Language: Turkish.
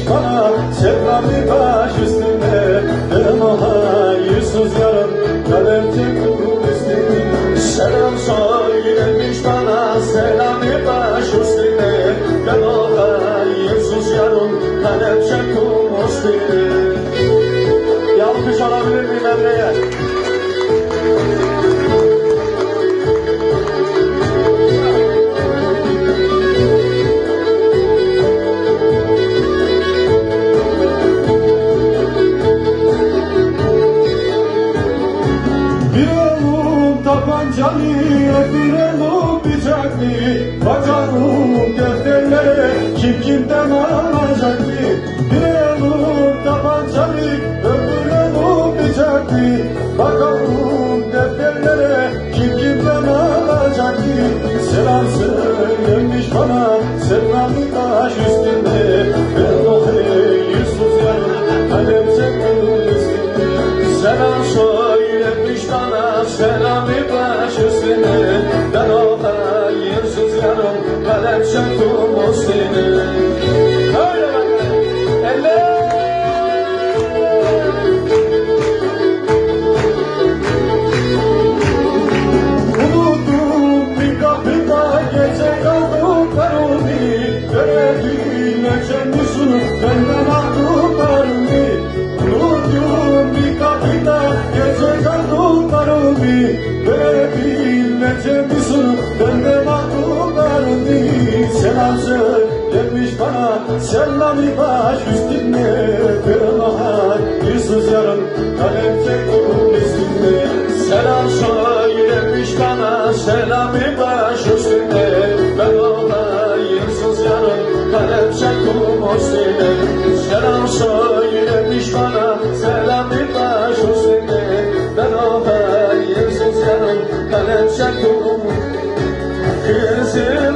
söylemiş bana Sevdamı baş üstüne Ben o hayırsız yarım Kalemce kum üstüne. Selam söylemiş elum tabancalı, bir elum bıçaklı Bakalım defterlere kim kimden alacaktı? Bir elum tabancalı, öbür elum bıçaklı Bakalım defterlere kim kimden alacaktı? Selam söylemiş bana, sevmami taş üstünde karımı Görebilme kendisini benden aldıklarımı Selam söylemiş bana? Selamı baş üstüne Ben o hayırsız yarım kalem çektim üstüne Selam söylemiş bana. Selamı baş üstüne Quero